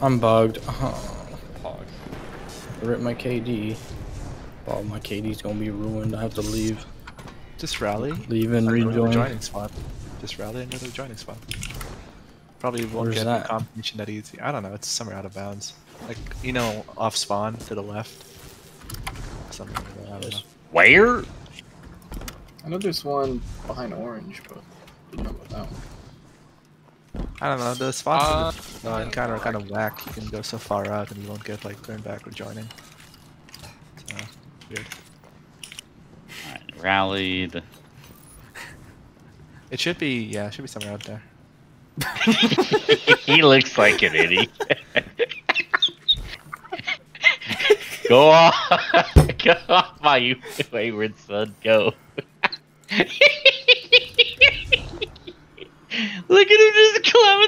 I'm bugged. Uh-huh. Oh, fuck. I ripped my KD. Oh, my KD's gonna be ruined. I have to leave. Just rally. Leave and rejoin. joining spot. Just rally another joining spot. Probably won't Where's get that? the combination that easy. I don't know. It's somewhere out of bounds. Like you know, off spawn to the left. Something like that. I. Where? I know there's one behind orange, but didn't know about that one. I don't know. The spots Uh, uh, encounter are kind of whack. You can go so far out and you won't get like turned back or joining. So, weird. Alright, rallied. It should be yeah. It should be somewhere out there. he looks like an idiot. Go off. Go off, my wayward son. Go. Look at him just climbing.